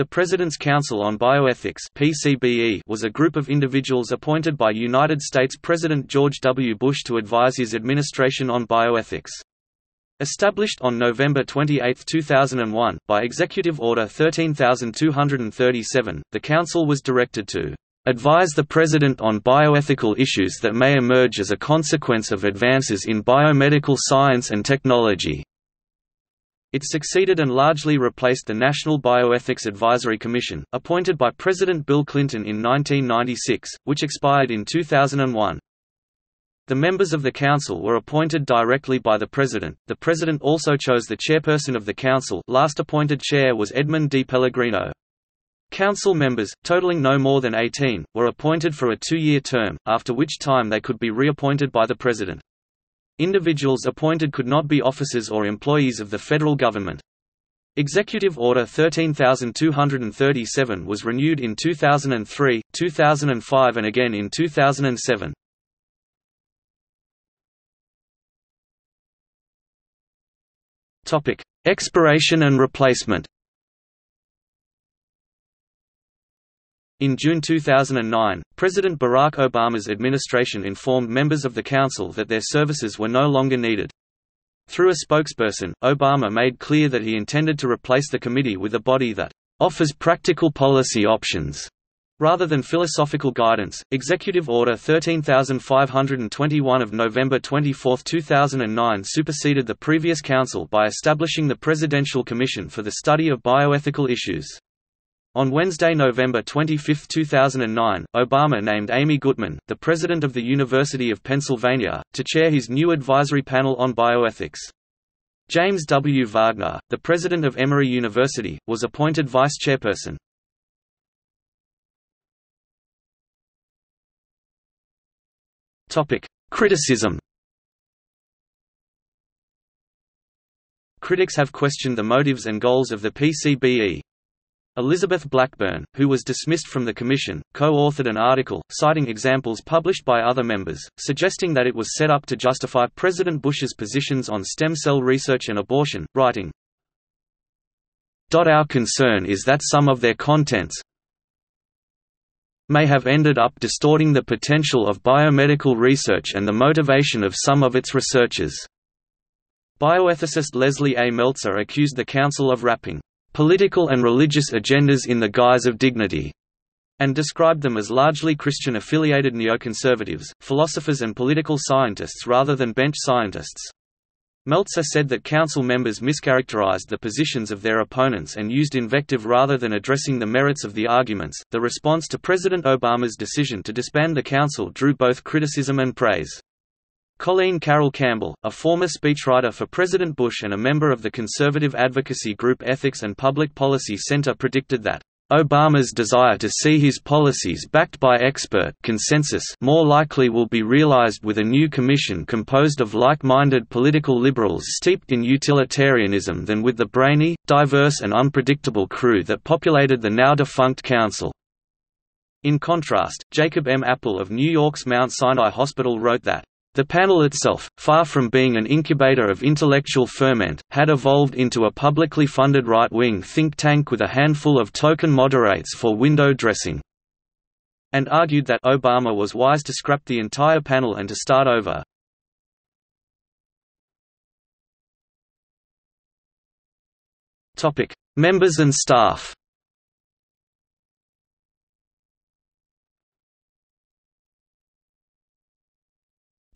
The President's Council on Bioethics (PCBE) was a group of individuals appointed by United States President George W. Bush to advise his administration on bioethics. Established on November 28, 2001, by Executive Order 13237, the Council was directed to advise the President on bioethical issues that may emerge as a consequence of advances in biomedical science and technology. It succeeded and largely replaced the National Bioethics Advisory Commission, appointed by President Bill Clinton in 1996, which expired in 2001. The members of the Council were appointed directly by the President. The President also chose the chairperson of the Council last appointed chair was Edmund D. Pellegrino. Council members, totaling no more than 18, were appointed for a two-year term, after which time they could be reappointed by the President. Individuals appointed could not be officers or employees of the federal government. Executive Order 13237 was renewed in 2003, 2005 and again in 2007. Topic: Expiration and replacement. In June 2009, President Barack Obama's administration informed members of the Council that their services were no longer needed. Through a spokesperson, Obama made clear that he intended to replace the committee with a body that offers practical policy options rather than philosophical guidance. Executive Order 13521 of November 24, 2009 superseded the previous council by establishing the Presidential Commission for the Study of Bioethical Issues. On Wednesday, November 25, 2009, Obama named Amy Gutmann, the president of the University of Pennsylvania, to chair his new advisory panel on bioethics. James W. Wagner, the president of Emory University, was appointed vice chairperson. Criticism Critics have questioned the motives and goals of the PCBE. Elizabeth Blackburn, who was dismissed from the commission, co-authored an article, citing examples published by other members, suggesting that it was set up to justify President Bush's positions on stem cell research and abortion, writing, Our concern is that some of their contents may have ended up distorting the potential of biomedical research and the motivation of some of its researchers. Bioethicist Leslie A. Meltzer accused the Council of wrapping political and religious agendas in the guise of dignity, and described them as largely Christian-affiliated neoconservatives, philosophers and political scientists rather than bench scientists. Meltzer said that council members mischaracterized the positions of their opponents and used invective rather than addressing the merits of the arguments. The response to President Obama's decision to disband the council drew both criticism and praise. Colleen Carroll Campbell, a former speechwriter for President Bush and a member of the conservative advocacy group Ethics and Public Policy Center predicted that Obama's desire to see his policies backed by expert consensus more likely will be realized with a new commission composed of like-minded political liberals steeped in utilitarianism than with the brainy, diverse and unpredictable crew that populated the now-defunct council. In contrast, Jacob M. Appel of New York's Mount Sinai Hospital wrote that the panel itself, far from being an incubator of intellectual ferment, had evolved into a publicly funded right-wing think tank with a handful of token moderates for window dressing. And argued that Obama was wise to scrap the entire panel and to start over. Members and staff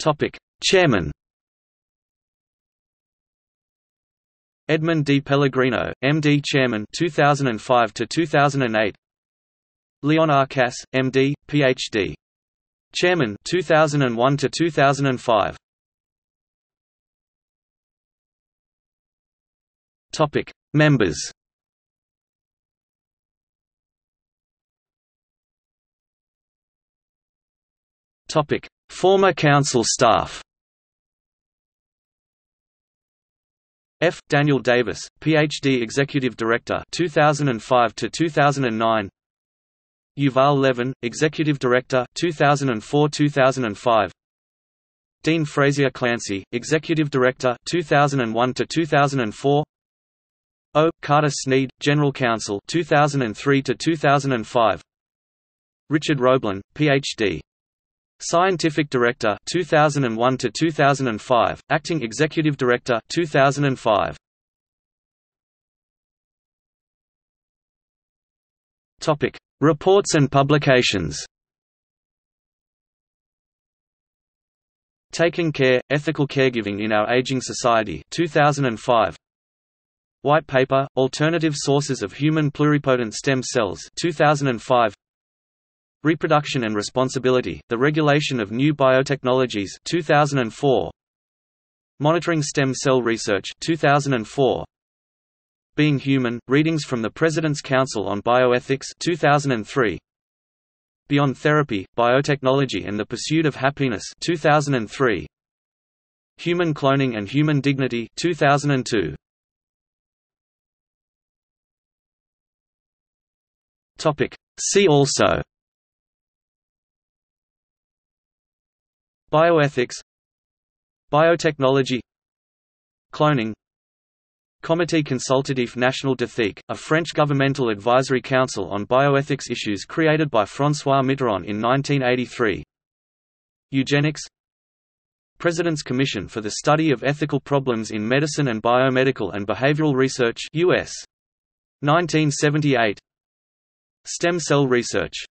Topic: Chairman. Edmund D. Pellegrino, M.D. Chairman 2005 to 2008. Leon R. Kass, M.D., Ph.D. Chairman 2001 to 2005. Topic: Members. Topic: Former council staff F. Daniel Davis, Ph.D. Executive Director 2005 to 2009 Yuval Levin, Executive Director 2004-2005 Dean Frazier Clancy, Executive Director 2001 to 2004 O. Carter Snead, General Counsel 2003 to 2005. Richard Roblin, Ph.D. Scientific Director 2001 to 2005, Acting Executive Director 2005. Topic: Reports and publications. Taking Care, Ethical Caregiving in Our Aging Society 2005. White Paper, Alternative Sources of Human Pluripotent Stem Cells 2005. Reproduction and Responsibility, The Regulation of New Biotechnologies 2004. Monitoring Stem Cell Research 2004. Being Human, Readings from the President's Council on Bioethics 2003. Beyond Therapy, Biotechnology and the Pursuit of Happiness 2003. Human Cloning and Human Dignity 2002. Topic. See also Bioethics Biotechnology Cloning Comité Consultatif National d'Éthique, a French governmental advisory council on bioethics issues created by François Mitterrand in 1983 Eugenics President's Commission for the Study of Ethical Problems in Medicine and Biomedical and Behavioral Research US. 1978 Stem cell research